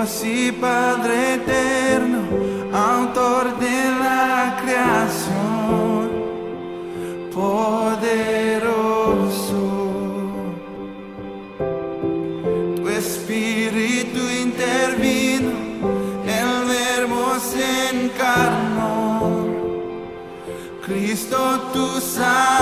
Dios Padre eterno, autor de la creación, poderoso. Tu espíritu intervino, el verbo se encarnó. Cristo tu santo.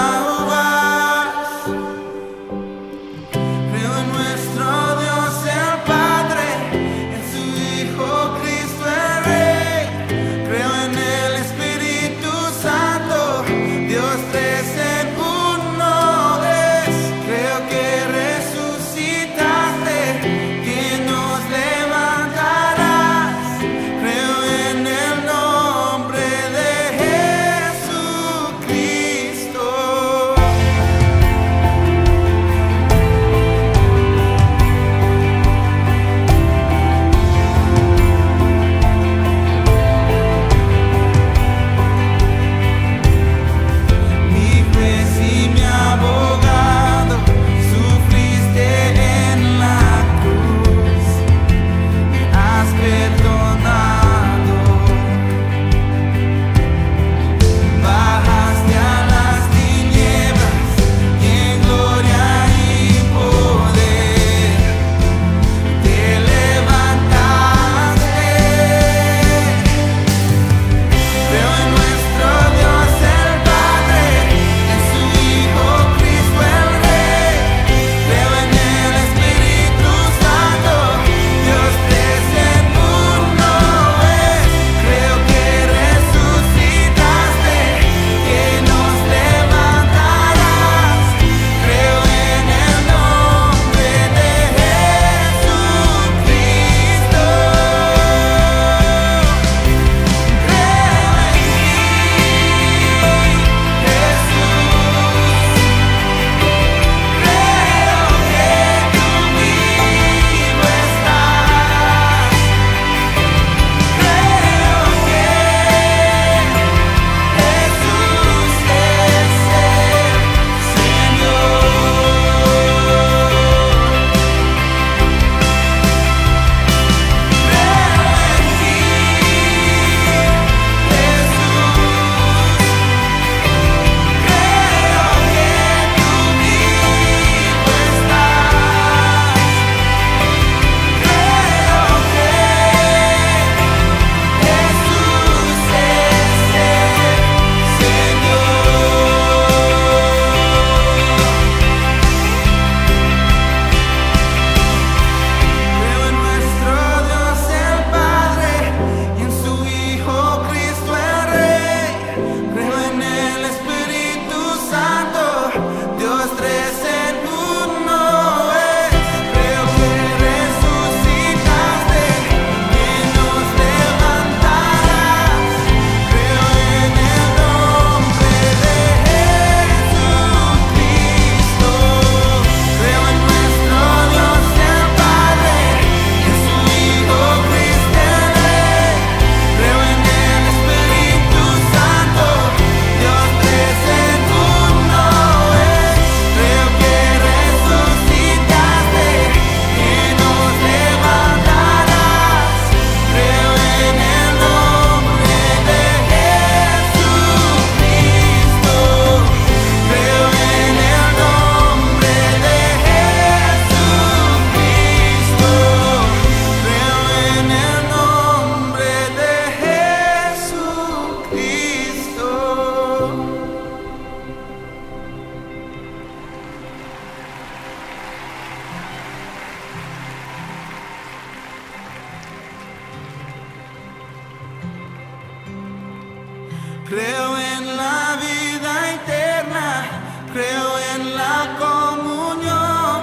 Creo en la vida eterna, creo en la comunión,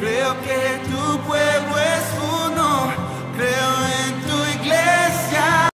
creo que